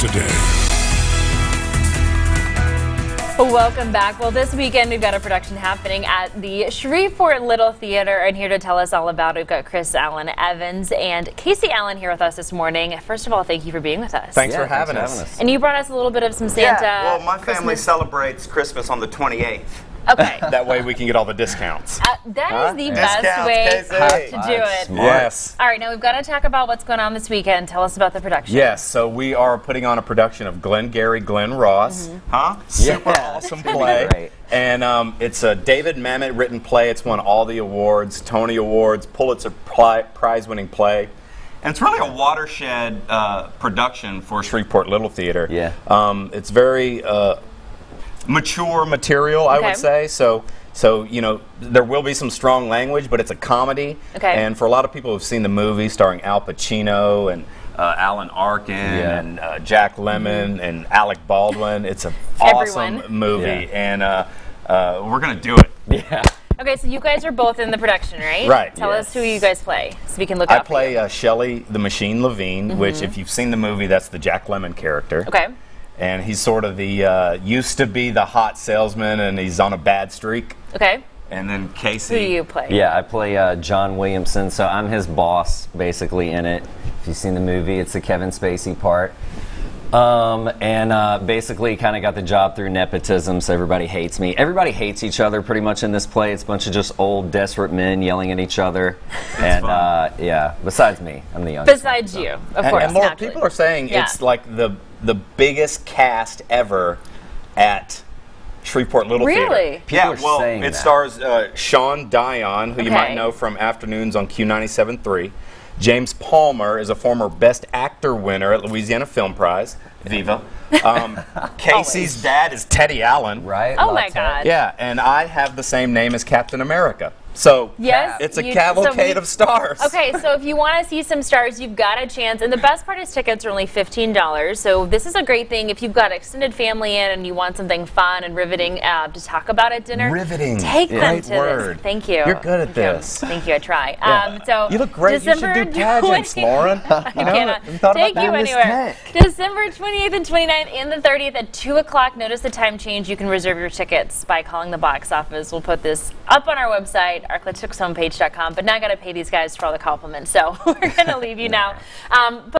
today. Welcome back. Well, this weekend we've got a production happening at the Shreveport Little Theater, and here to tell us all about it, we've got Chris Allen Evans and Casey Allen here with us this morning. First of all, thank you for being with us. Thanks Yeah, for having thanks us. for having And you brought us a little bit of some Santa. Yeah, well, my family celebrates Christmas on the 28th. Okay. That way we can get all the discounts. Uh, that is the best Discounts, way Casey. to do it. Smart. Yes. All right, now we've got to talk about what's going on this weekend. Tell us about the production. Yes, so we are putting on a production of Glenn Gary, Glen Ross. Huh? Super Yeah. awesome play. And um, it's a David Mamet written play. It's won all the awards, Tony Awards, Pulitzer Prize winning play. And it's really a watershed uh, production for Shreveport Little Theater. Yeah. Um, it's very uh, mature material, I Okay. would say. So, so you know, there will be some strong language, but it's a comedy. Okay. And for a lot of people who've seen the movie starring Al Pacino and uh, Alan Arkin Yeah. and uh, Jack Lemmon and Alec Baldwin, it's an awesome movie, Yeah. and uh, uh, we're gonna do it. Yeah. Okay, so you guys are both in the production, right? Right, Tell yes. us who you guys play, so we can look I out for play you. uh, Shelley the Machine Levene, which, if you've seen the movie, that's the Jack Lemmon character. Okay. And he's sort of the uh, used to be the hot salesman, and he's on a bad streak. Okay. And then Casey. Who Casey. do you play? Yeah, I play uh, John Williamson, so I'm his boss basically in it. If you've seen the movie, it's the Kevin Spacey part. Um, and uh, basically, kind of got the job through nepotism, so everybody hates me. Everybody hates each other pretty much in this play. It's a bunch of just old, desperate men yelling at each other. and fun. uh, yeah, besides me, I'm the youngest. Besides you, of And, course. and Laura, naturally. people are saying Yeah. it's like the the biggest cast ever at Shreveport Little Really? Theater. People yeah, are well, saying it that. stars uh, Sean Dion, who you might know from afternoons on Q97.3. James Palmer is a former Best Actor winner at Louisiana Film Prize. Viva. Um, Casey's dad is Teddy Allen. Right? Oh my God. Yeah, and I have the same name as Captain America. So Yes, it's a you- cavalcade so we- of stars. Okay, so if you want to see some stars, you've got a chance. And the best part is tickets are only $15. So this is a great thing if you've got extended family in and you want something fun and riveting uh, to talk about at dinner. Riveting. Take them Great to word. this. Thank you. You're good at Thank you. this. Thank you. I try. Um, so You look great. December you should do pageants, Lauren. I You know, cannot have you thought take you anywhere. December 28th and 29th and the 30th at 2 o'clock. Notice the time change. You can reserve your tickets by calling the box office. We'll put this up on our website, arklatexhomepage.com. But now I got to pay these guys for all the compliments. So we're going to leave you now. Um, but